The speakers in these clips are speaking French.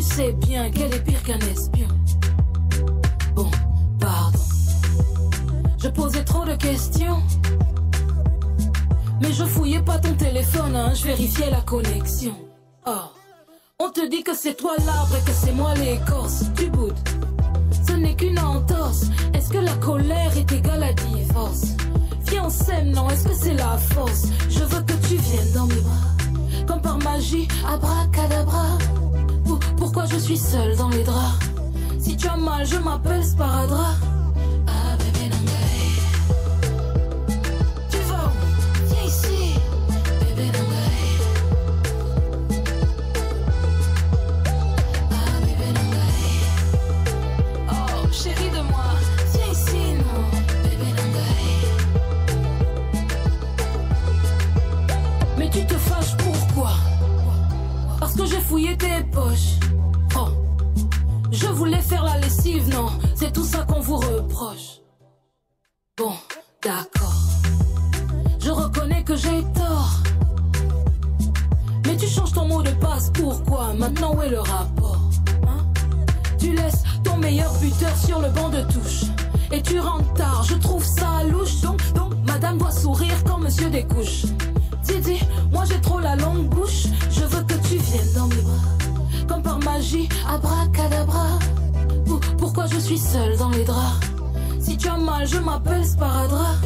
point qu'elle est pire qu'un espion. Bon, pardon. Je posais trop de questions. Mais je fouillais pas ton téléphone, hein, je vérifiais la connexion. Oh, on te dit que c'est toi l'arbre et que c'est moi l'écorce. Tu boudes, ce n'est qu'une entorse. Est-ce que la colère est égale à divorce? Viens, on s'aime, non, est-ce que c'est la force? Je veux que tu viennes dans mes bras, comme par magie, abracadabra. Pour- pourquoi je suis seule dans les draps Si tu as mal, je m'appelle Sparadra. Ah, bébé Nangae. Tu vas où? Viens ici, bébé Nangae. Ah, bébé Nangae. Oh, chérie de moi, viens ici, non, bébé Nangae. Mais tu te fâches pourquoi? Parce que j'ai fouillé tes poches. Non, c'est tout ça qu'on vous reproche. Bon, d'accord. Je reconnais que j'ai tort. Mais tu changes ton mot de passe, pourquoi? Maintenant, où est le rapport? Hein? Tu laisses ton meilleur buteur sur le banc de touche. Et tu rentres tard, je trouve ça louche. Donc, donc, madame doit sourire quand monsieur découche. Didi, moi j'ai trop la longue bouche. Je veux que tu viennes dans mes bras. Comme par magie, abracadabra. Seule dans les draps Si tu as mal, je m'appelle Sparadra.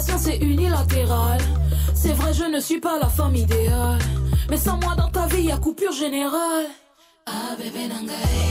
C'est unilatéral. C'est vrai, je ne suis pas la femme idéale. Mais sans moi dans ta vie, y a coupure générale. Ah, bébé Nangae.